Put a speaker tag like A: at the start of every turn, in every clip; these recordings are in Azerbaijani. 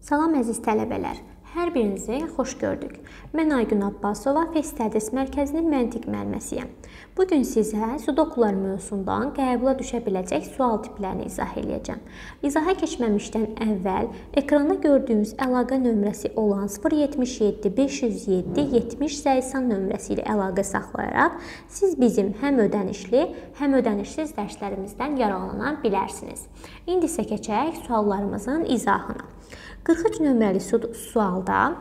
A: Salam əziz tələbələr. Hər birinizi xoş gördük. Mən Aygün Abbasova Fes Tədris Mərkəzinin məntiq müəlliməsiyəm. Bu gün sizə sudokular mövzusundan qəbula düşə biləcək sual tiplərini izah eləyəcəm. İzaha keçməmişdən əvvəl ekranda gördüyünüz əlaqə nömrəsi olan 077 507 70 80 nömrəsi ilə əlaqə saxlayaraq siz bizim həm ödənişli, həm ödənişsiz dərslərimizdən yararlana bilərsiniz. İndi isə keçək suallarımızın izahına. 43 nömrəli sualda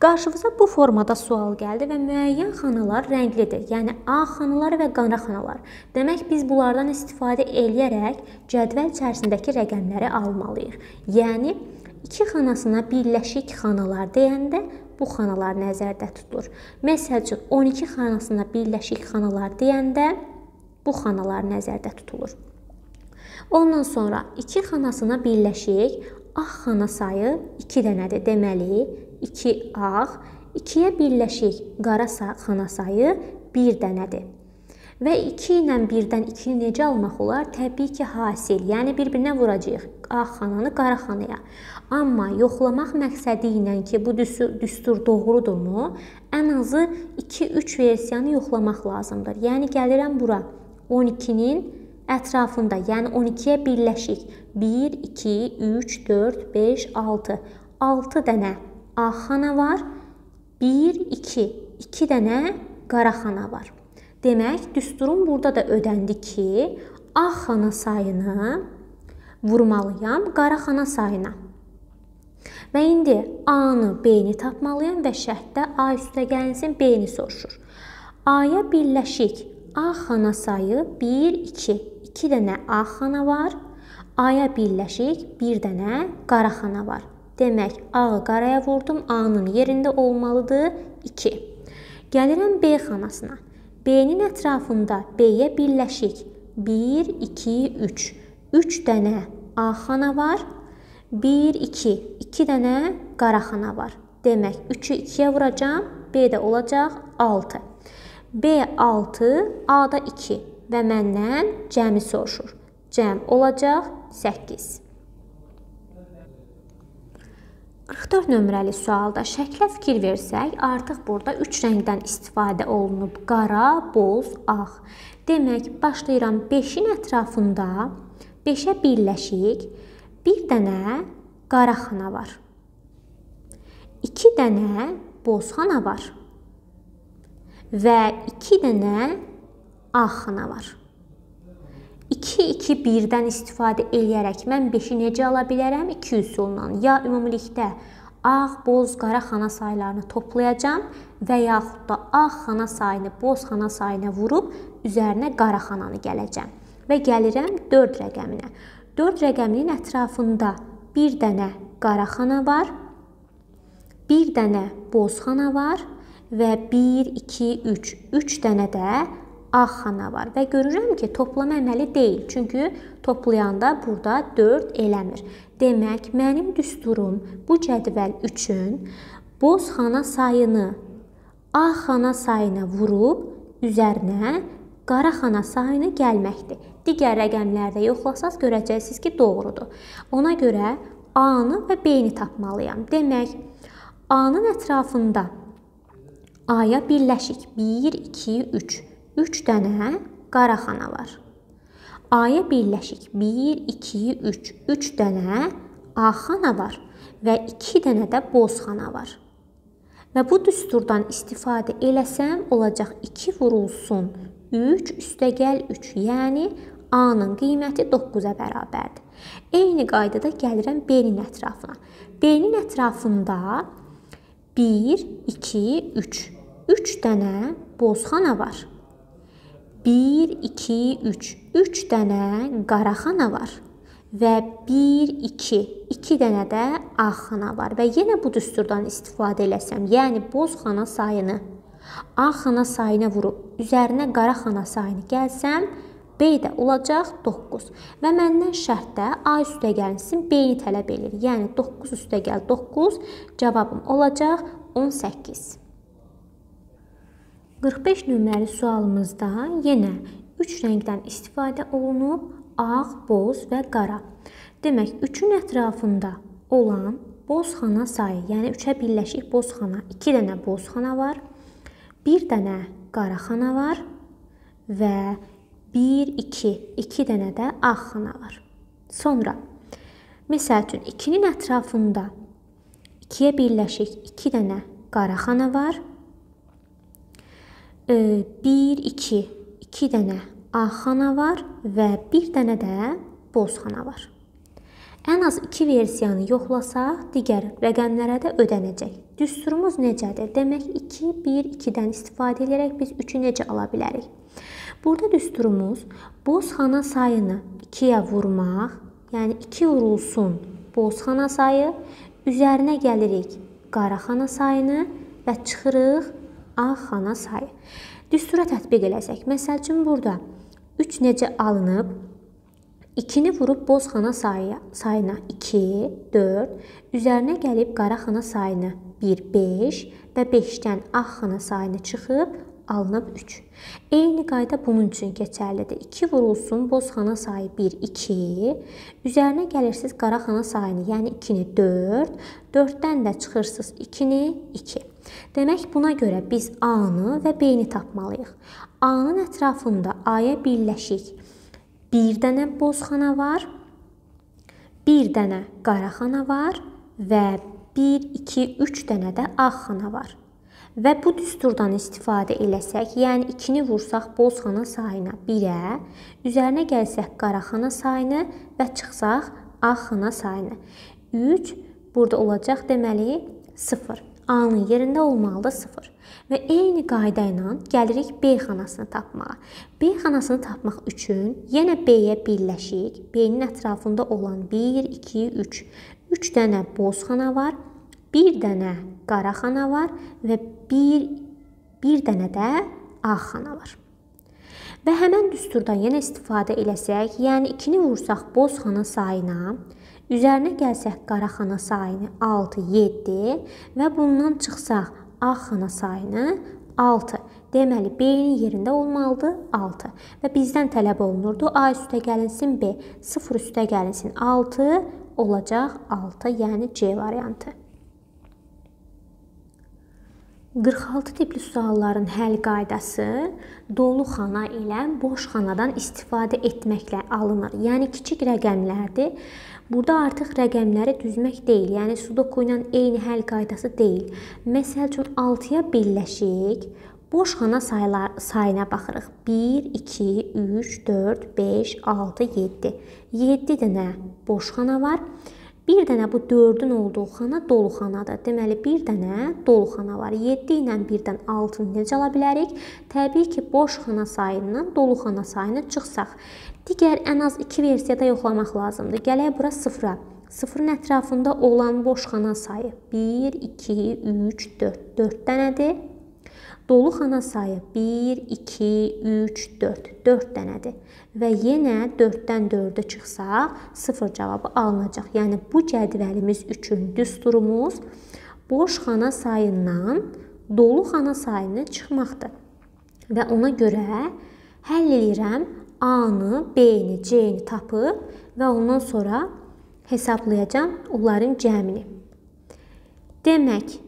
A: qarşımıza bu formada sual gəldi və müəyyən xanalar rənglidir. Yəni A xanaları və qara xanalar. Demək biz bunlardan istifadə eləyərək cədvəl içərisindəki rəqəmləri almalıyıq. Yəni 2 xanasına birləşik xanalar deyəndə bu xanalar nəzərdə tutulur. Məsəl üçün 12 xanasına birləşik xanalar deyəndə bu xanalar nəzərdə tutulur. Ondan sonra 2 xanasına birləşik ağ xana sayı 2 dənədir. Deməli, 2 ağ, 2-yə birləşik qara xana sayı 1 dənədir. Və 2 ilə 1-dən 2-ni necə almaq olar? Təbii ki, hasil. Yəni bir-birinə vuracağıq ağ xananı qara xanaya. Amma yoxlamaq məqsədi ilə ki, bu düstur doğrudurmu? Ən azı 2-3 versiyanı yoxlamaq lazımdır. Yəni gəlirəm bura 12-nin ətrafında, yəni 12-yə birləşik 1, 2, 3, 4, 5, 6. 6 dənə ağ xana var. 1, 2, 2 dənə qara xana var. Demək, düsturun burada da ödəndi ki, ağ xana sayını vurmalıyam qara xana sayına. Və indi A-nı, B-ni tapmalıyam və şərtdə A üstə gəlinsin, B-ni soruşur. A-ya birləşik A xana sayı 1, 2. 2 dənə A xana var. A-ya birləşik 1 dənə qara xana var. Demək, A-ı qaraya vurdum. A-nın yerində olmalıdır 2. Gəlirəm B xanasına. B-nin ətrafında B-yə birləşik 1, 2, 3. 3 dənə A xana var. 1, 2, 2 dənə qara xana var. Demək, 3-ü 2-yə vuracam. B də olacaq 6. B 6, A da 2 və məndən cəmi soruşur. Cəm olacaq 8. 44 nömrəli sualda şəklə fikir versək, artıq burada 3 rəngdən istifadə olunub. Qara, boz, ağ. Demək, başlayıram 5-in ətrafında 5-ə birləşik. 1 dənə qara xana var. 2 dənə boz xana var. Və 2 dənə A xana var. 2 2 1-dən istifadə eləyərək mən 5-i necə ala bilərəm? 2 üsulla. Ya ümumilikdə ağ, boz, qara xana saylarını toplayacağam və yaxud da ağ xana sayını boz xana sayına vurub üzərinə qara xananı gələcəm və gəlirəm 4 rəqəminə. 4 rəqəminin ətrafında 1 dənə qara xana var, 1 dənə boz xana var və 1 2 3 3 dənə də ağ xana var və görürəm ki, toplama əməli deyil. Çünki toplayanda burada 4 eləmir. Demək, mənim düsturum bu cədvəl üçün boz xana sayını ağ xana sayına vurub üzərinə qara xana sayını gəlməkdir. Digər rəqəmlərdə yoxlasaz görəcəksiniz ki, doğrudur. Ona görə A-nı və B-ni tapmalıyam. Demək, A-nın ətrafında A-ya birləşik 1 2 3 3 dənə qara xana var. A-ya birləşik 1 2 3 3 dənə A xana var və 2 dənə də boz xana var. Və bu düsturdan istifadə eləsəm olacaq 2 vurulsun 3 üstəgəl 3, yəni A-nın qiyməti 9-a bərabərdir. Eyni qaydada gəlirəm B-nin ətrafına. B-nin ətrafında 1 2 3 3 dənə boz xana var. 1 2 3 3 dənə qara xana var və 1 2 2 dənə də ağ xana var və yenə bu düsturdan istifadə eləsəm, yəni boz xana sayını ağ xana sayına vurub üzərinə qara xana sayını gəlsəm, B də olacaq 9 və məndən şərtdə A üstə gəlsin B-ni tələb edir. Yəni 9 üstə gəl 9 cavabım olacaq 18. 45 nömrəli sualımızda yenə 3 rəngdən istifadə olunub: ağ, boz və qara. Demək, 3-ün ətrafında olan bozxana sayı, yəni 3-ə birləşik bozxana. 2 dənə bozxana var. 1 dənə qaraxana var və 1 2 2 dənə də ağxana var. Sonra məsəl üçün 2-nin ətrafında 2-yə birləşik 2 dənə qaraxana var. 1 2 2 dənə ağxana var və 1 dənə də bozxana var. Ən az 2 versiyanı yoxlasaq, digər rəqəmlərə də ödənəcək. Düsturumuz necədir? Demək 2 1 2-dən istifadə edərək biz 3-ü necə ala bilərik? Burada düsturumuz bozxana sayını 2-yə vurmaq, yəni 2 vurulsun bozxana sayı, üzərinə gəlirik qaraxana sayını və çıxırıq A xana sayı. Düstura tətbiq eləsək, məsəl üçün burada 3 necə alınıb? 2-ni vurub boz xana sayı, sayına 2, 4, üzərinə gəlib qara xana sayını 1, 5 və 5-dən ağ xana sayını çıxıb alınıb 3. Eyni qayda bunun üçün keçərlidir. 2 vurulsun boz xana sayı 1, 2, üzərinə gəlirsiniz qara xana sayını, yəni 2-ni 4, 4-dən də çıxırsınız 2-ni 2. Demək buna görə biz A-nı və B-ni tapmalıyıq. A-nın ətrafında A-ya birləşik. 1 dənə bozxana var, 1 dənə qaraxana var və 1 2 3 dənə də ağxana var. Və bu düsturdan istifadə eləsək, yəni 2-ni vursaq bozxana sayına 1-ə, üzərinə gəlsək qaraxana sayını və çıxsaq ağxana sayını 3 burada olacaq deməli 0. A-nın yerində olmalıdır 0. Və eyni qayda ilə gəlirik B xanasını tapmağa. B xanasını tapmaq üçün yenə B-yə birləşik. B-nin ətrafında olan 1, 2, 3. 3 dənə boz xana var, 1 dənə qara xana var və 1 1 dənə də ağ xana var. Və həmin düsturdan yenə istifadə eləsək, yəni 2-ni vursaq boz xana sayına Üzərinə gəlsək qara xana sayını 6, 7 və bundan çıxsaq ağ xana sayını 6. Deməli B-nin yerində olmalıdır 6 və bizdən tələb olunurdu A üstə gəlinsin B, 0 üstə gəlinsin 6 olacaq 6, yəni C variantı. 46 tipli sualların həll qaydası dolu xana ilə boş xanadan istifadə etməklə alınır. Yəni kiçik rəqəmlərdir. Burada artıq rəqəmləri düzmək deyil, yəni sudoku ilə eyni həll qaydası deyil. Məsəl üçün 6-ya birləşik, boş xana saylar sayına baxırıq. 1 2 3 4 5 6 7. 7 dənə boş xana var. Bir dənə bu 4-ün olduğu xana dolu xanadır. Deməli, bir dənə dolu xana var. 7 ilə 1-dən 6-nı necə ala bilərik? Təbii ki, boş xana sayından dolu xana sayını çıxsaq. Digər ən az 2 versiyada yoxlamaq lazımdır. Gələk bura 0-a. 0-ın ətrafında olan boş xana sayı 1, 2, 3, 4. 4 dənədir. Dolu xana sayı 1, 2, 3, 4. 4 dənədir. Və yenə 4-dən 4-ə çıxsaq 0 cavabı alınacaq. Yəni bu cədvəlimiz üçün düsturumuz boş xana sayından dolu xana sayını çıxmaqdır. Və ona görə həll eləyirəm A-nı, B-ni, C-ni tapıb və ondan sonra hesablayacağam onların cəmini. Demək,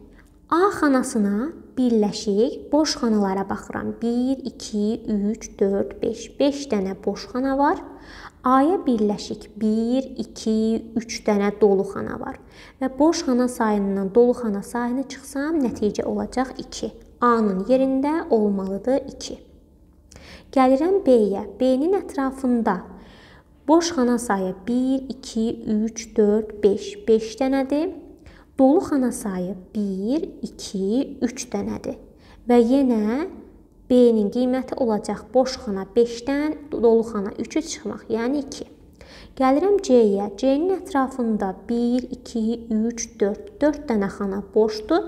A: A xanasına birləşik boş xanalara baxıram. 1 2 3 4 5. 5 dənə boş xana var. A-ya birləşik 1 2 3 dənə dolu xana var. Və boş xana sayından dolu xana sayını çıxsam nəticə olacaq 2. A-nın yerində olmalıdır 2. Gəlirəm B-yə. B-nin ətrafında boş xana sayı 1 2 3 4 5. 5 dənədir. Dolu xana sayı 1, 2, 3 dənədir. Və yenə B-nin qiyməti olacaq boş xana 5-dən, dolu xana 3-ü çıxmaq, yəni 2. Gəlirəm C-yə. C-nin ətrafında 1, 2, 3, 4, 4 dənə xana boşdur.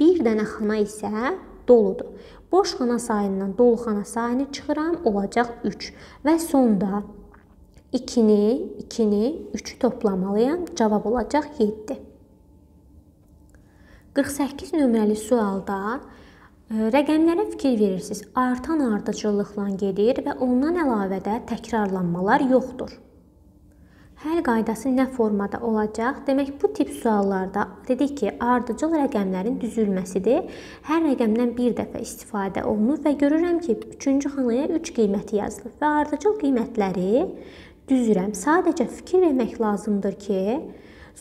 A: 1 dənə xana isə doludur. Boş xana sayından dolu xana sayını çıxıram, olacaq 3. Və sonda 2-ni, 2-ni, 3-ü toplamalıyam. Cavab olacaq 7. 48 nömrəli sualda e, rəqəmlərə fikir verirsiniz. Artan ardıcıllıqla gedir və ondan əlavə də təkrarlanmalar yoxdur. Həll qaydası nə formada olacaq? Demək, bu tip suallarda dedik ki, ardıcıl rəqəmlərin düzülməsidir. Hər rəqəmdən bir dəfə istifadə olunur və görürəm ki, 3-cü xanaya 3 qiyməti yazılıb və ardıcıl qiymətləri düzürəm. Sadəcə fikir vermək lazımdır ki,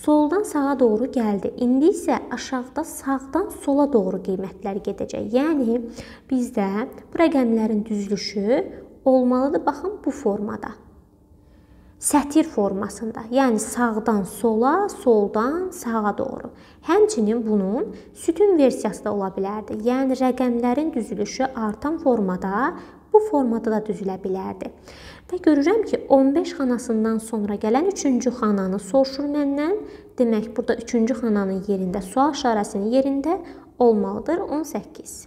A: soldan sağa doğru gəldi. İndi isə aşağıda sağdan sola doğru qiymətlər gedəcək. Yəni bizdə bu rəqəmlərin düzülüşü olmalıdır baxın bu formada sətir formasında, yəni sağdan sola, soldan sağa doğru. Həmçinin bunun sütun versiyası da ola bilərdi. Yəni rəqəmlərin düzülüşü artan formada, bu formada da düzülə bilərdi. Və görürəm ki, 15 xanasından sonra gələn 3-cü xananı soruşur məndən. Demək, burada 3-cü xananın yerində sual işarəsinin yerində olmalıdır 18.